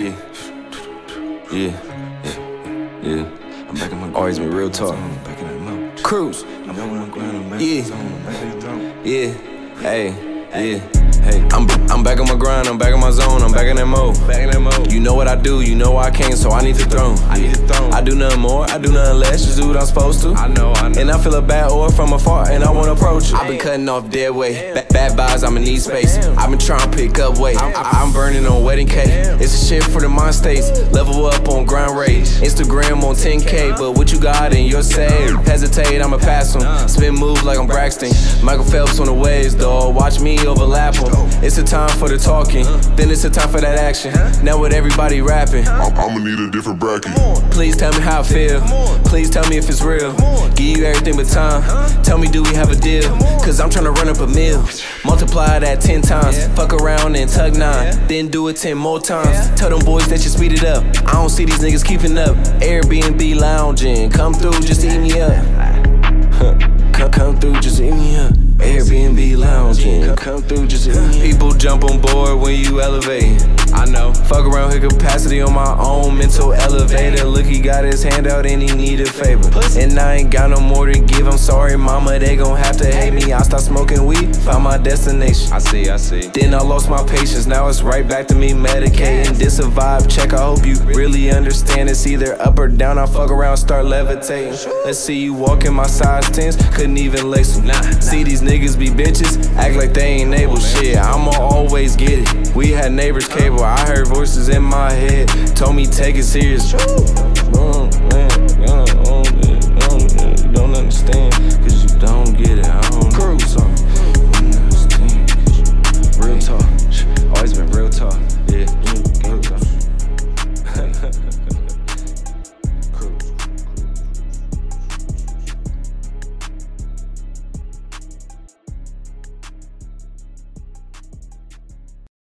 Yeah. Yeah. Yeah. Yeah. I'm back in my Always been real talk. Back in that mouth. Cruz. I'm on my grind. I'm back yeah. In the zone. Yeah. Hey. Yeah. Hey, I'm, I'm back on my grind, I'm back in my zone, I'm back in that mode. Back in that mode. You know what I do, you know why I came, so I need the throne. I need the throne. I do nothing more, I do nothing less, just do what I'm supposed to. I know, I know. And I feel a bad aura from afar, and I wanna approach it. I've been cutting off dead weight, ba bad vibes, I'ma need space. I've been trying to pick up weight, I am burning on wedding cake. It's a shit for the mind states, level up on grind rate. Instagram on 10K, but what you got in your save? Hesitate, I'ma pass them. Spin moves like I'm Braxton. Michael Phelps on the waves, dawg. Watch me overlap them. It's a time for the talking, then it's a time for that action. Now with everybody rapping, I'ma need a different bracket. Please tell me how I feel. Please tell me if it's real. Give you everything but time. Tell me, do we have a deal? Cause I'm trying to run up a meal. Multiply that 10 times. Fuck around and tug nine. Then do it 10 more times. Tell them boys that you speed it up. I don't see these niggas keeping up. Airbnb lounging. Come through, just eat me up. Come, come through, just eat me up. Airbnb lounging. Come through, just People jump on board when you elevate. I know. Fuck around, hit capacity on my own mental elevator. Look, he got his hand out and he need a favor. And I ain't got no more to give. I'm sorry, mama, they gon' have to hate me. I start smoking weed, found my destination. I see, I see. Then I lost my patience. Now it's right back to me medicating. This a vibe check. I hope you really understand. It's either up or down. I fuck around, start levitating. Let's see you walking my size 10s. Couldn't even lace them. Nah, nah. See these niggas be bitches, act like they ain't able. Shit, I'ma always get it. We had neighbors cable. I heard voices in my head, told me take it serious.